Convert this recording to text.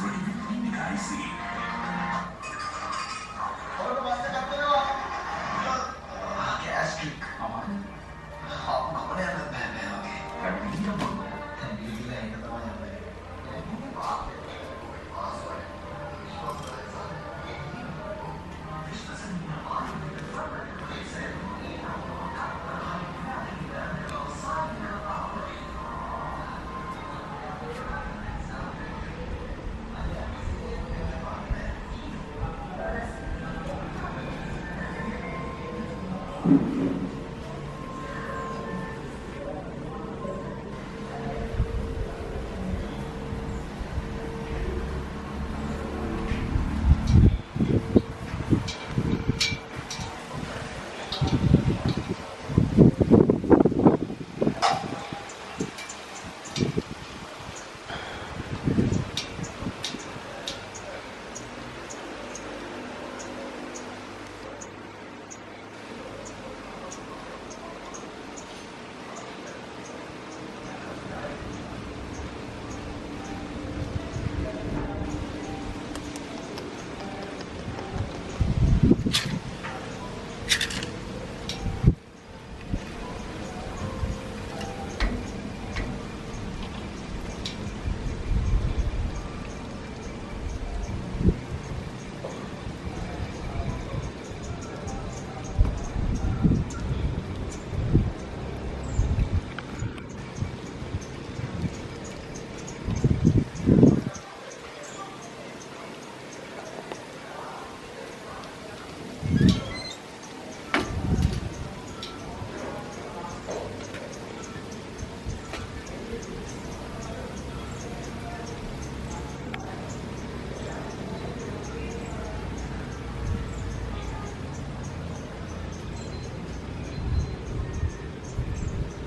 rating you.